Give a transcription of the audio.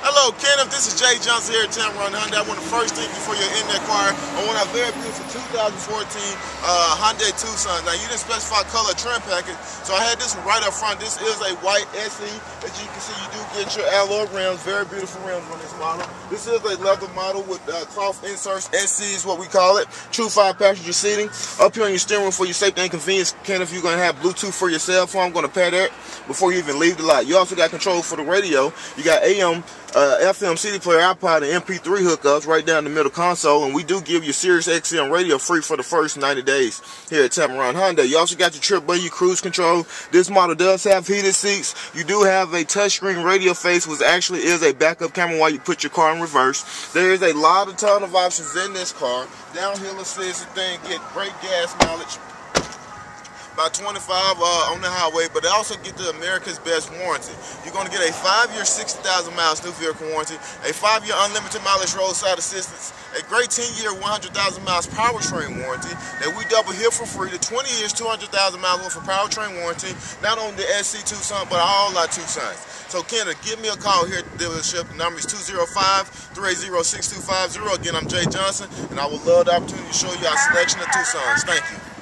Hello, Kenneth. This is Jay Johnson here at Tameron Hyundai. I want to first thank you for your in that car on one of our very beautiful 2014 uh, Hyundai Tucson. Now, you didn't specify color trim package, so I had this one right up front. This is a white SE. As you can see, you do get your alloy rims, very beautiful rims on this model. This is a leather model with uh, cloth inserts. SE is what we call it. True five passenger seating. Up here on your steering wheel for your safety and convenience, Kenneth, you're going to have Bluetooth for your cell phone. I'm going to pair that before you even leave the lot. You also got control for the radio. You got AM uh, FM CD player, iPod, and MP3 hookups right down the middle console, and we do give you Sirius XM radio free for the first 90 days here at Tameron Hyundai. You also got your trip W cruise control. This model does have heated seats. You do have a touchscreen radio face, which actually is a backup camera while you put your car in reverse. There is a lot of ton of options in this car. Downhill assist, thing, get great gas mileage about 25 uh, on the highway, but they also get the America's Best warranty. You're going to get a five-year, 60,000 miles new vehicle warranty, a five-year unlimited mileage roadside assistance, a great 10-year, 100,000 miles powertrain warranty that we double here for free, the 20 years, 200,000 miles worth of powertrain warranty, not only the SE Tucson, but all our Tucsons. So, Kenneth, give me a call here at the dealership. The number is 205-380-6250. Again, I'm Jay Johnson, and I would love the opportunity to show you our selection of Tucsons. Thank you.